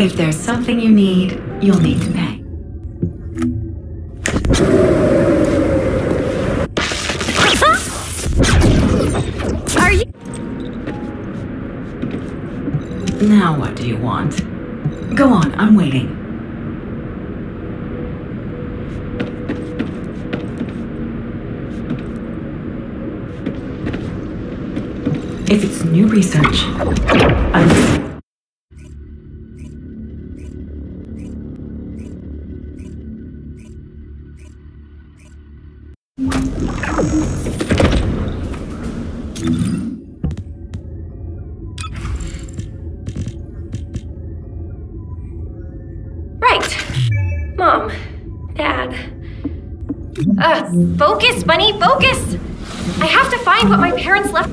If there's something you need, you'll need to pay. Are you? Now what do you want? Go on, I'm waiting. If it's new research, I'm focus, Bunny, focus! I have to find what my parents left.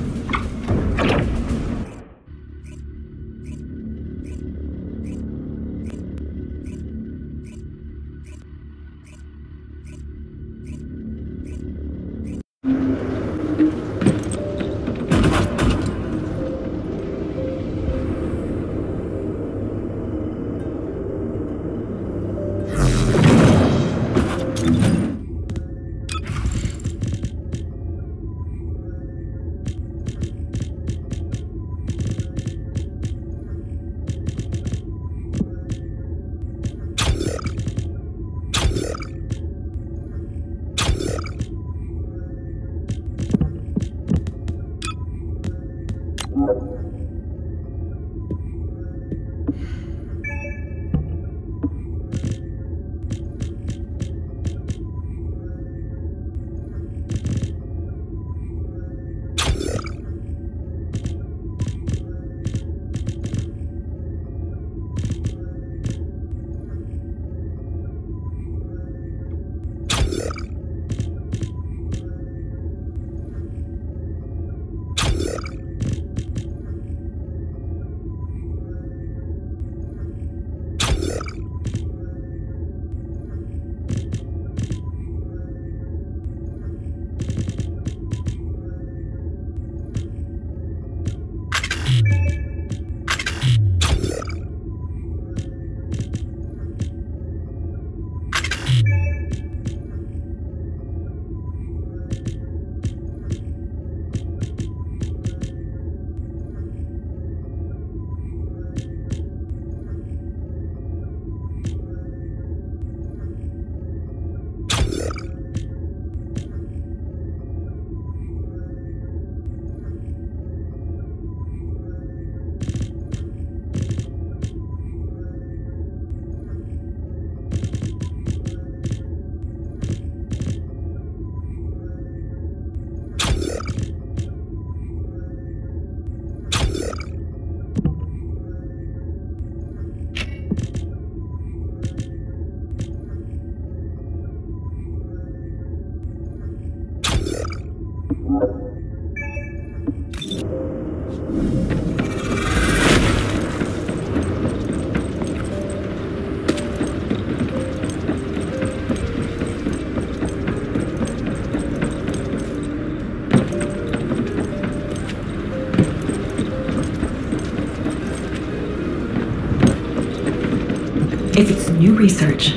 If it's new research,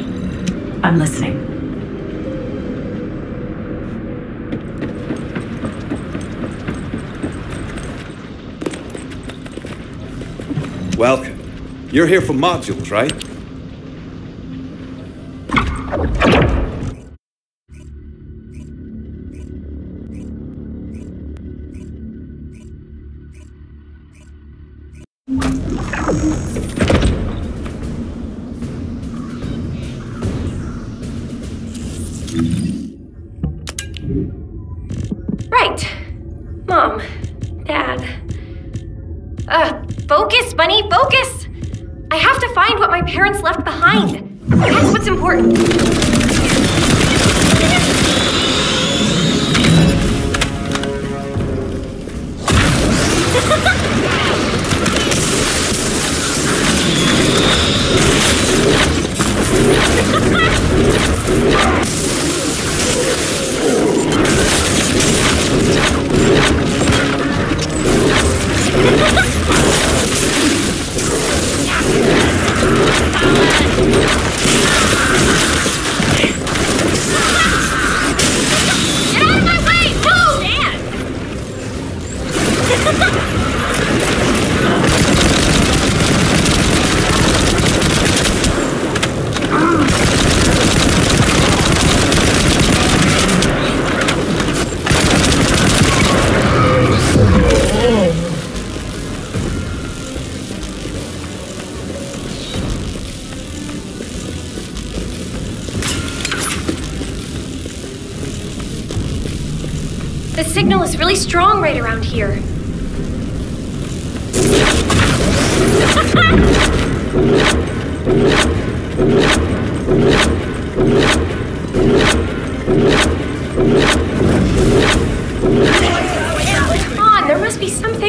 I'm listening. Welcome. You're here for modules, right? Dad. Ugh, focus, Bunny, focus! I have to find what my parents left behind. That's what's important. right around here. Come on, there must be something.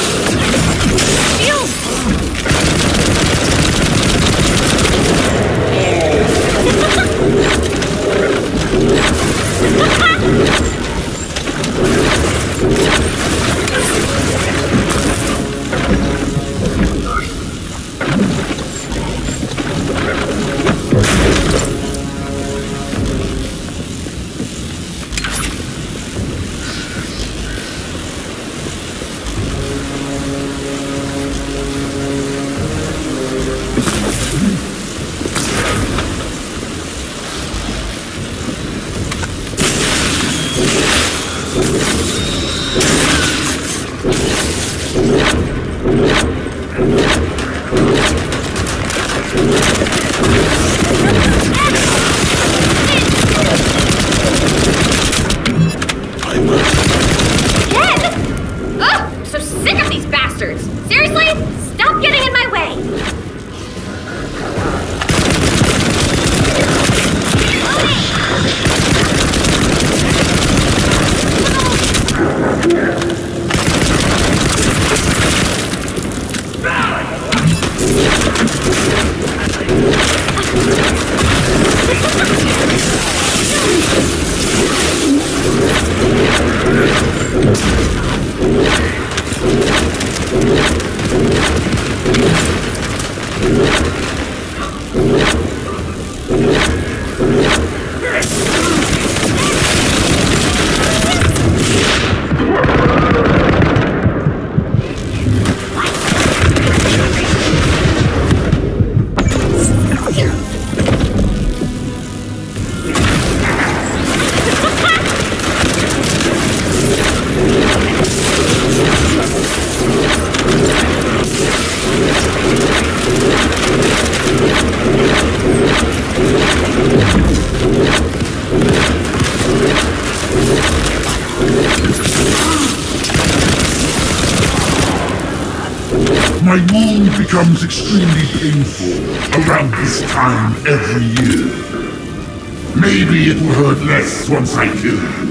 Here. becomes extremely painful around this time every year. Maybe it will hurt less once I kill you.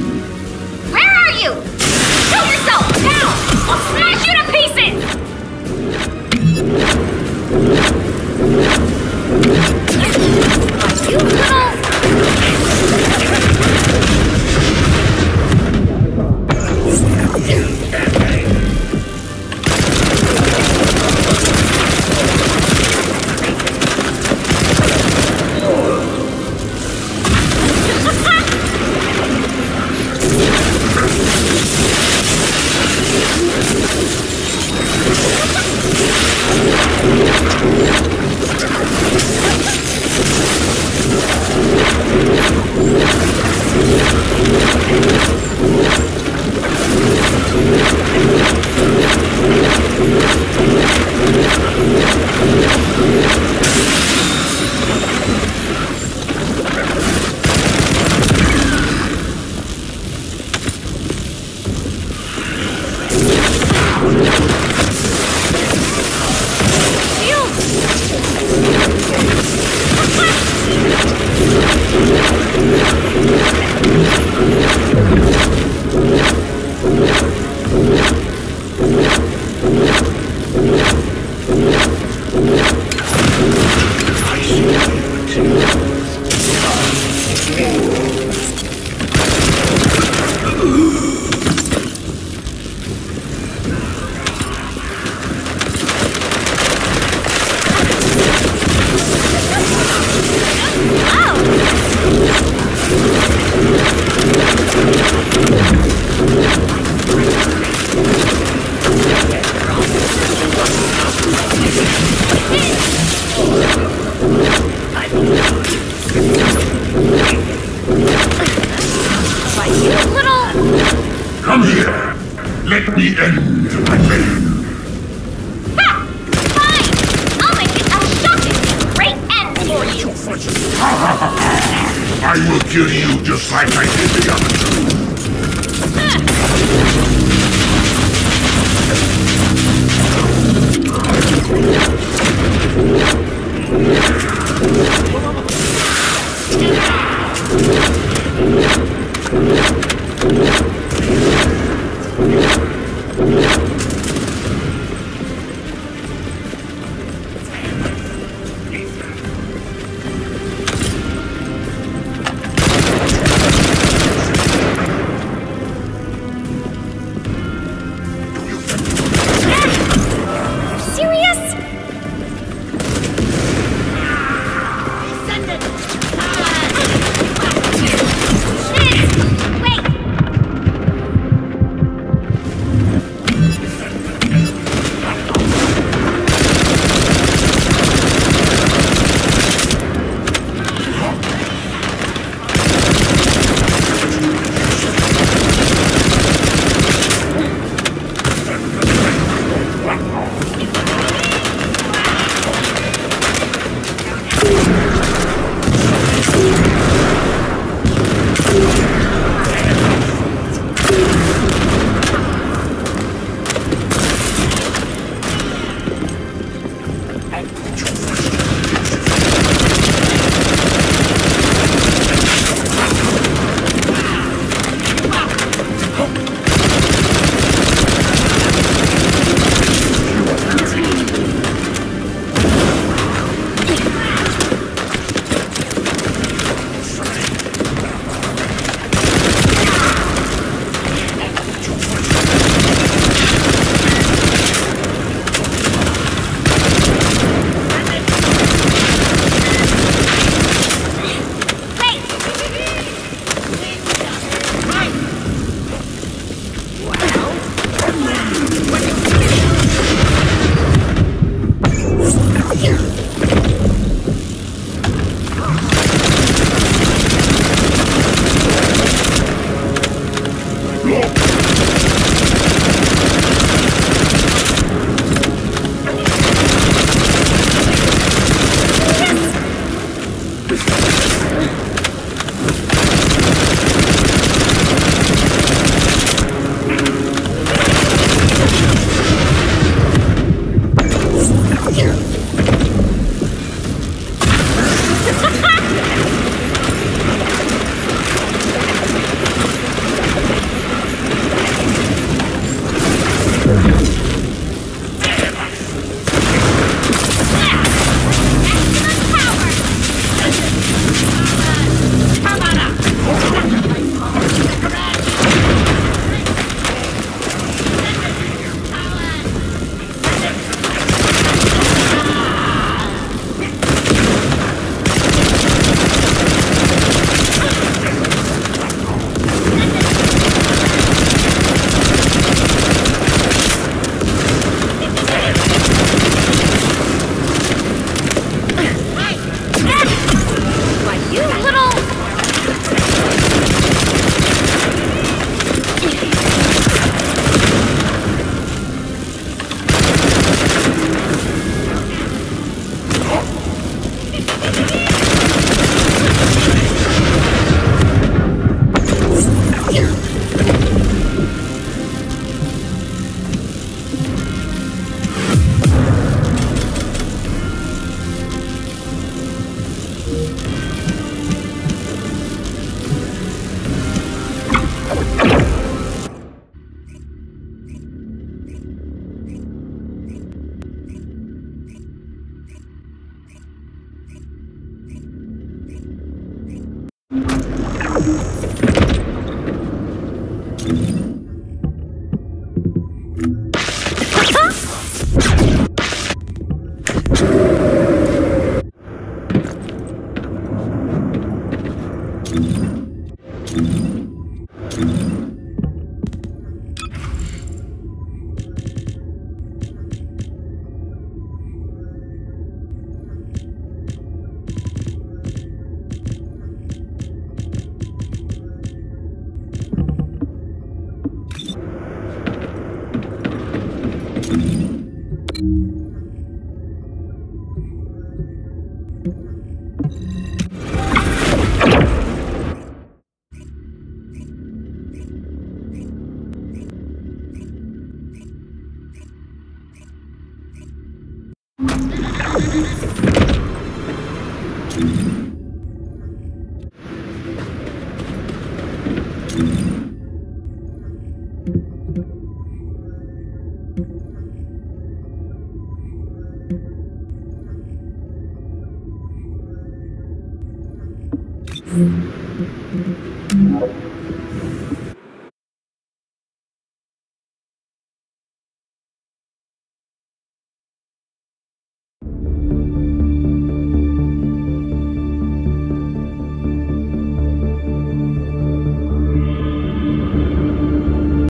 Why, you victory.